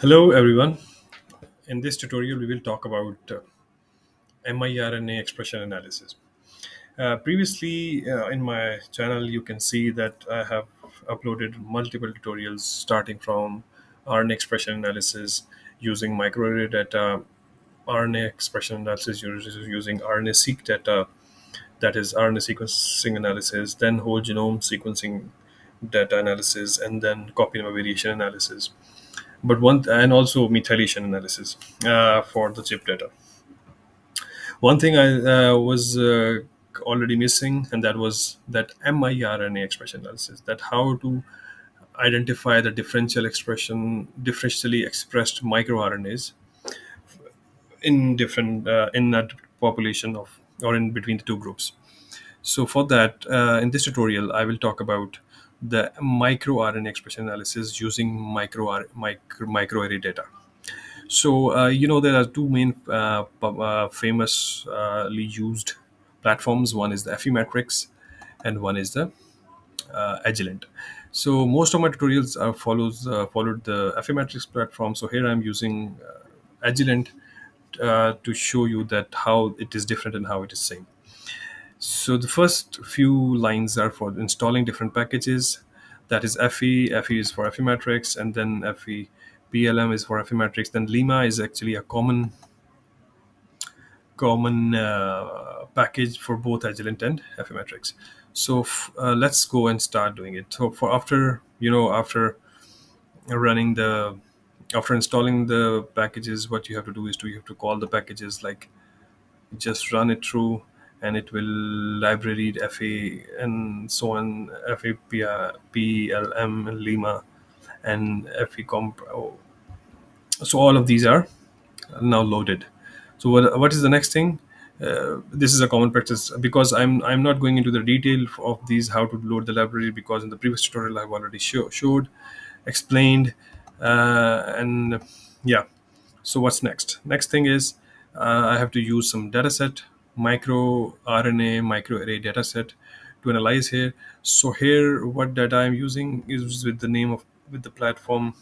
Hello everyone. In this tutorial, we will talk about uh, miRNA expression analysis. Uh, previously, uh, in my channel, you can see that I have uploaded multiple tutorials starting from RNA expression analysis using microarray data, RNA expression analysis using RNA-seq data, that is RNA sequencing analysis, then whole genome sequencing data analysis, and then copy number variation analysis but one and also methylation analysis uh, for the chip data. One thing I uh, was uh, already missing, and that was that miRNA expression analysis. That how to identify the differential expression, differentially expressed microRNAs in different uh, in that population of or in between the two groups. So for that, uh, in this tutorial, I will talk about the microRNA expression analysis using micro micro microarray data. So uh, you know there are two main uh, uh, famously used platforms. One is the Affymetrix, and one is the uh, Agilent. So most of my tutorials are follows uh, followed the Affymetrix platform. So here I'm using uh, Agilent to show you that how it is different and how it is same. So the first few lines are for installing different packages. That is affy, affy is for Affymetrix, and then FE PLM is for Affymetrix. Then limma is actually a common common uh, package for both Agilent and Affymetrix. So uh, let's go and start doing it. So for after you know after running the after installing the packages, what you have to do is to you have to call the packages like just run it through and it will library affy and so on, FA PLM limma and affycomp. So all of these are now loaded. So what, what is the next thing? Uh, this is a common practice because I'm I'm not going into the detail of these how to load the library because in the previous tutorial I've already show, showed, explained, uh, and yeah. So what's next? Next thing is uh, I have to use some dataset micro RNA microarray dataset to analyze here. So here, what data I'm using is with the name of with the platform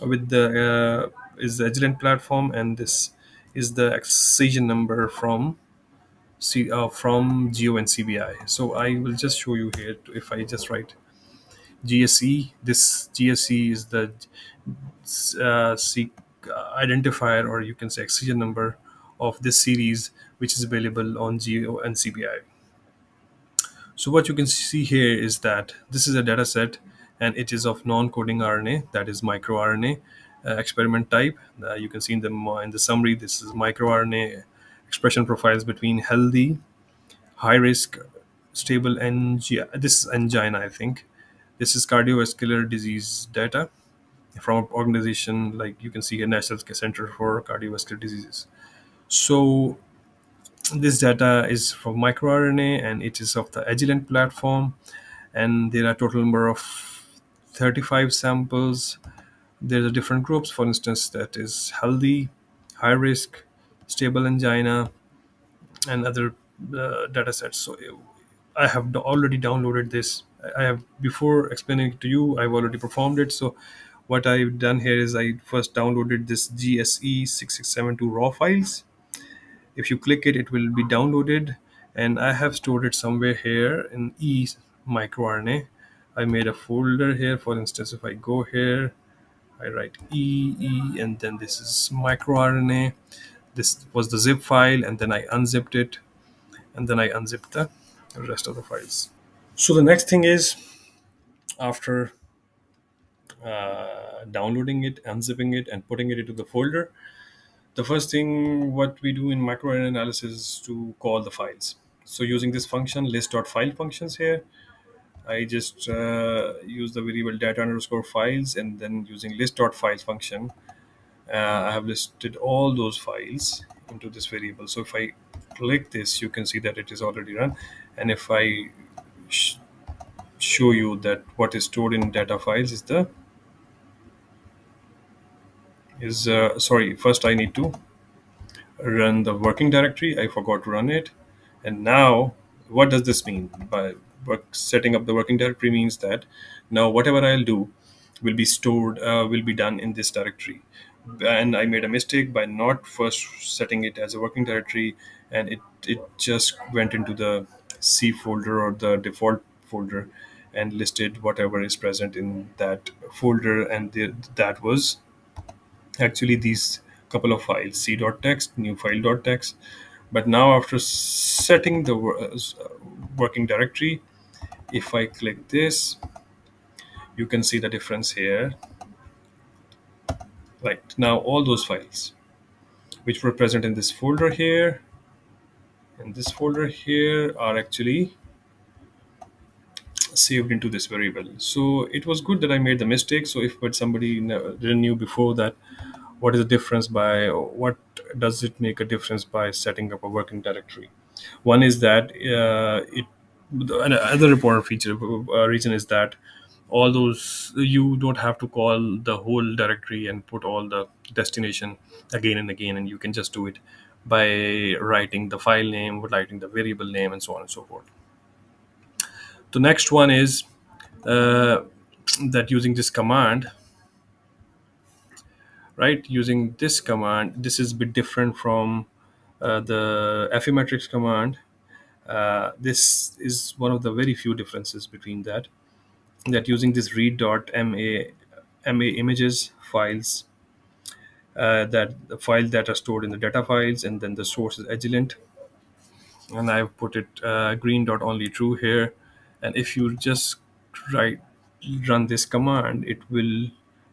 with the uh, is the Agilent platform, and this is the accession number from C uh, from Geo NCBI. So I will just show you here if I just write GSE. This GSE is the uh, C identifier, or you can say accession number of this series which is available on Geo NCBI. So what you can see here is that this is a data set and it is of non-coding RNA, that is microRNA uh, experiment type. Uh, you can see in the, in the summary, this is microRNA expression profiles between healthy, high risk, stable angina. This is angina, I think. This is cardiovascular disease data from an organization like you can see a National Center for Cardiovascular Diseases. So this data is from microRNA and it is of the Agilent platform and there are total number of 35 samples. There are different groups, for instance, that is healthy, high risk, stable angina, and other uh, data sets. So I have already downloaded this. I have before explaining it to you, I've already performed it. So what I've done here is I first downloaded this GSE 6672 raw files if you click it it will be downloaded. And I have stored it somewhere here in e microRNA I made a folder here. For instance if I go here I write e e and then this is microRNA. This was the zip file and then I unzipped it and then I unzipped the rest of the files. So the next thing is after uh, downloading it unzipping it and putting it into the folder the first thing what we do in microarray analysis is to call the files. So using this function list.file functions here, I just uh, use the variable data underscore files and then using list.files function, uh, I have listed all those files into this variable. So if I click this, you can see that it is already run. And if I sh show you that what is stored in data files is the is uh, sorry first I need to run the working directory. I forgot to run it. And now what does this mean? By setting up the working directory means that now whatever I'll do will be stored uh, will be done in this directory. And i made a mistake by not first setting it as a working directory and it it just went into the c folder or the default folder and listed whatever is present in that folder and the, that was actually these couple of files c.txt new file.txt but now after setting the uh, working directory if i click this you can see the difference here. Like now all those files which were present in this folder here and this folder here are actually saved into this variable so it was good that i made the mistake. So if but somebody didn't knew before that what is the difference by what does it make a difference by setting up a working directory? One is that uh, it another important feature uh, reason is that all those you don't have to call the whole directory and put all the destination again and again and you can just do it by writing the file name writing the variable name and so on and so forth the next one is uh, that using this command right? Using this command this is a bit different from uh, the affymetrix command. Uh, this is one of the very few differences between that that using this read.ma ma images files uh, that the files that are stored in the data files and then the source is Agilent. And I've put it uh, green dot only true here and if you just write run this command it will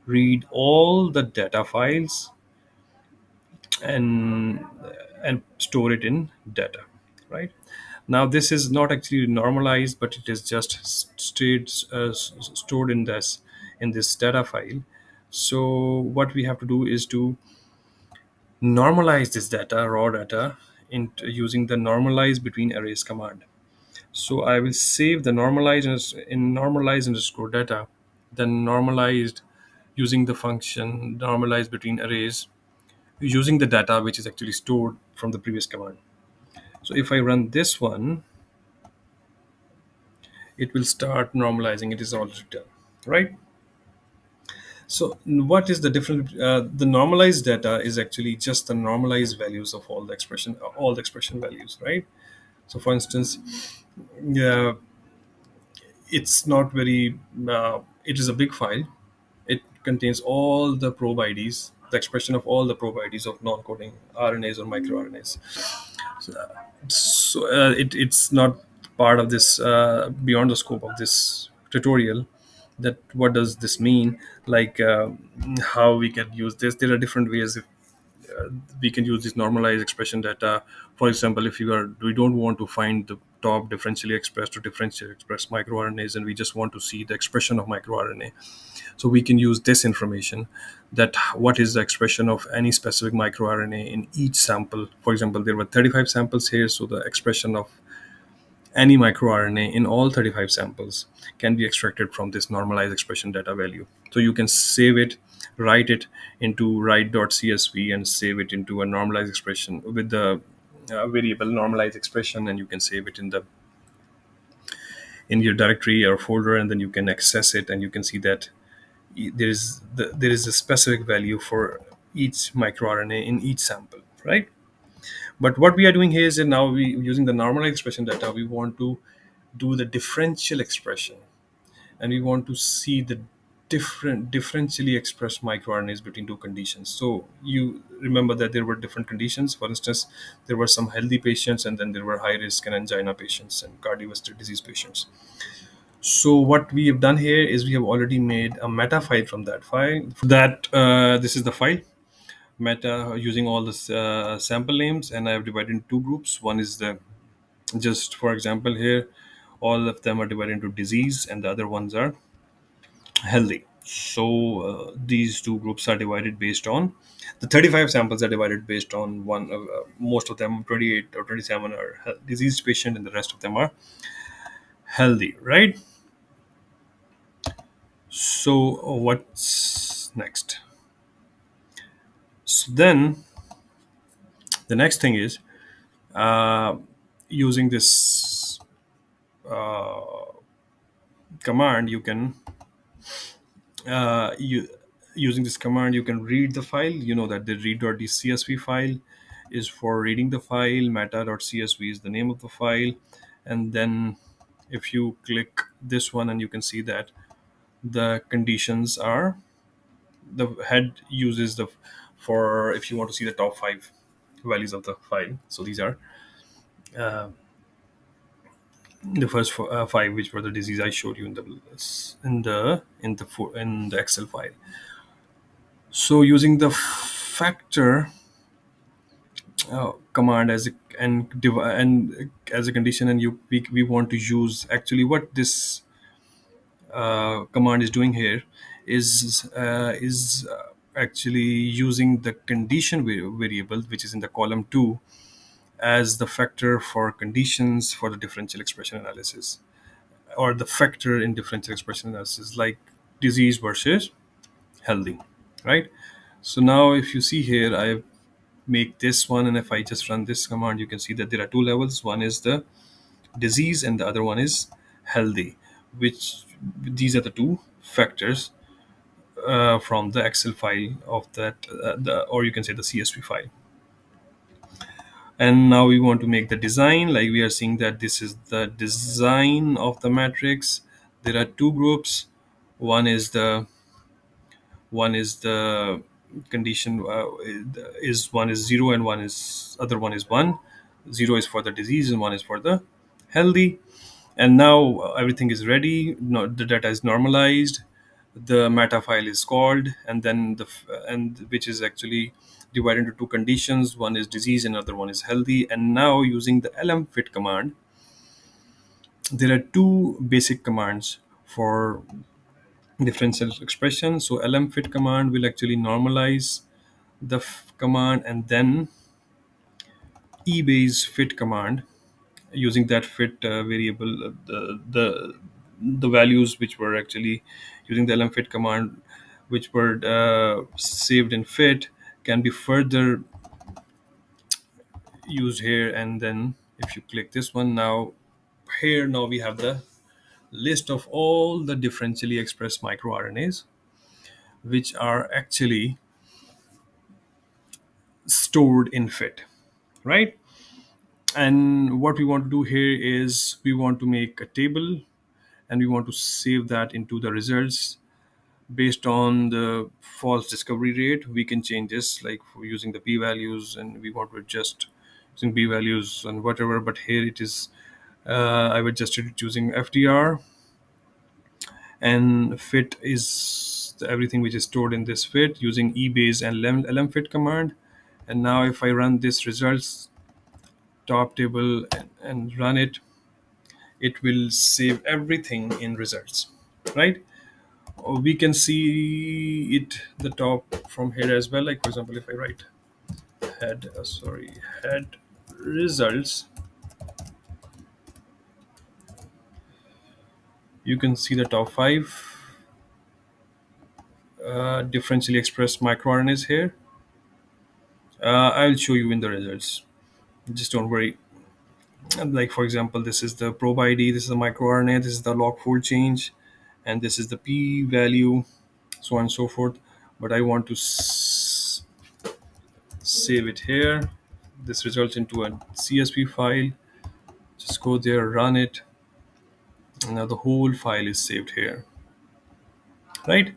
read all the data files and and store it in data right? Now this is not actually normalized but it is just stayed, uh, stored in this in this data file. So what we have to do is to normalize this data raw data into using the normalize between arrays command so i will save the normalized in normalize underscore data then normalized using the function normalize between arrays using the data which is actually stored from the previous command so if I run this one, it will start normalizing. It is already done, right? So what is the difference? Uh, the normalized data is actually just the normalized values of all the expression, all the expression values, right? So for instance, yeah, it's not very, uh, it is a big file. It contains all the probe IDs, the expression of all the probe IDs of non-coding RNAs or microRNAs. So, so uh, it, it's not part of this uh, beyond the scope of this tutorial that what does this mean like uh, how we can use this there are different ways if, uh, we can use this normalized expression data for example if you are we don't want to find the top differentially expressed or differentially expressed microRNAs and we just want to see the expression of microRNA so we can use this information that what is the expression of any specific microRNA in each sample. For example, there were 35 samples here, so the expression of any microRNA in all 35 samples can be extracted from this normalized expression data value. So you can save it, write it into write.csv and save it into a normalized expression with the uh, variable normalized expression and you can save it in the in your directory or folder and then you can access it and you can see that there is the, there is a specific value for each microRNA in each sample, right? But what we are doing here is that now we using the normalized expression data, we want to do the differential expression, and we want to see the different differentially expressed microRNAs between two conditions. So you remember that there were different conditions. For instance, there were some healthy patients, and then there were high risk and angina patients and cardiovascular disease patients. So what we have done here is we have already made a meta file from that file. That uh, this is the file meta using all the uh, sample names, and I have divided into two groups. One is the just for example here, all of them are divided into disease, and the other ones are healthy. So uh, these two groups are divided based on the 35 samples are divided based on one. Uh, most of them, 28 or 27, are diseased patient, and the rest of them are healthy, right? so what's next so then the next thing is uh, using this uh, command you can uh, you using this command you can read the file. You know that the read.csv file is for reading the file. meta.csv is the name of the file. And then if you click this one and you can see that the conditions are the head uses the for if you want to see the top five values of the file. So these are uh, the first uh, five which were the disease i showed you in the in the in the in the excel file. So using the factor uh, command as a and and as a condition and you we, we want to use actually what this uh, command is doing here is uh, is uh, actually using the condition variable which is in the column 2 as the factor for conditions for the differential expression analysis or the factor in differential expression analysis like disease versus healthy right? So now if you see here i make this one and if i just run this command you can see that there are two levels. One is the disease and the other one is healthy which these are the two factors uh, from the excel file of that uh, the or you can say the csv file and now we want to make the design. Like we are seeing that this is the design of the matrix. There are two groups. One is the one is the condition uh, is one is zero and one is other one is one. Zero is for the disease and one is for the healthy. And now uh, everything is ready. No, the data is normalized the meta file is called and then the and which is actually divided into two conditions. One is disease another one is healthy. And now using the lm fit command there are two basic commands for differential expression. So lm fit command will actually normalize the command and then eBayes fit command using that fit uh, variable uh, the, the the values which were actually using the lm fit command which were uh, saved in fit can be further used here. And then if you click this one now here now we have the list of all the differentially expressed microRNAs which are actually stored in fit right? And what we want to do here is we want to make a table and we want to save that into the results. Based on the false discovery rate we can change this like using the p values and we want to adjust using p values and whatever but here it is uh, i've adjusted it using fdr and fit is everything which is stored in this fit using eBayes and lm, lm fit command. And now if i run this results top table and, and run it it will save everything in results right? We can see it the top from here as well. Like for example if i write head uh, sorry head results you can see the top five. Uh, differentially expressed microRNAs here. Uh, i'll show you in the results. Just don't worry like for example this is the probe id this is the microRNA this is the log fold change and this is the p value so on and so forth. But i want to save it here. This results into a csv file. Just go there run it. And now the whole file is saved here. Right?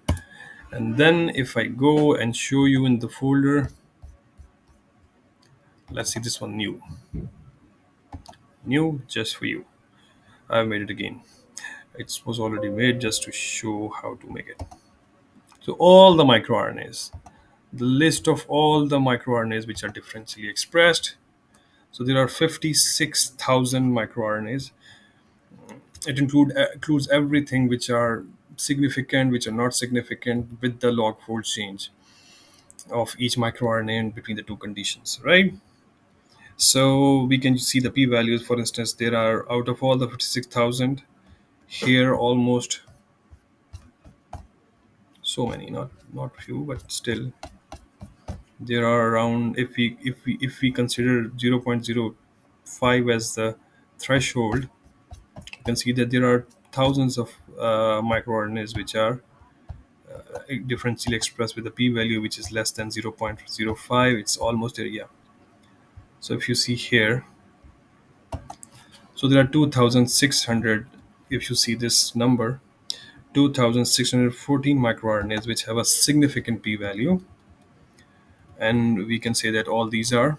And then if i go and show you in the folder let's see this one new new just for you. I've made it again. It was already made just to show how to make it. So all the microRNAs the list of all the microRNAs which are differentially expressed. So there are 56000 microRNAs. It include uh, includes everything which are significant which are not significant with the log fold change of each microRNA in between the two conditions right so we can see the p-values. For instance there are out of all the 56000 here almost so many not not few but still there are around if we if we if we consider 0.05 as the threshold you can see that there are thousands of uh, microRNAs which are uh, differentially expressed with a p-value which is less than 0.05 it's almost there yeah so if you see here so there are 2600 if you see this number 2614 microRNAs which have a significant p-value. And we can say that all these are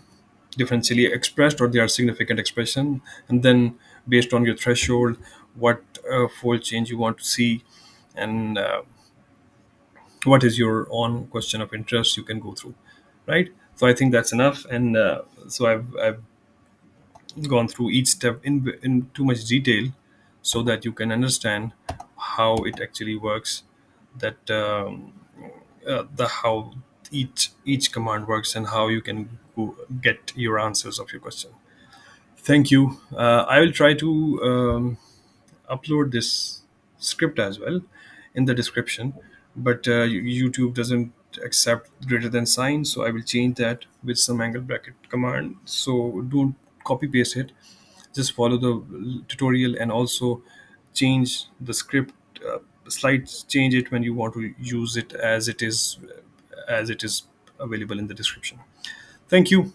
differentially expressed or they are significant expression. And then based on your threshold what uh, fold change you want to see and uh, what is your own question of interest you can go through right so i think that's enough. And uh, so I've, I've gone through each step in in too much detail so that you can understand how it actually works that um, uh, the how each each command works and how you can go get your answers of your question. Thank you. Uh, i will try to um, upload this script as well in the description but uh, youtube doesn't accept greater than sign so i will change that with some angle bracket command. So don't copy paste it. Just follow the tutorial and also change the script uh, slides change it when you want to use it as it is as it is available in the description. Thank you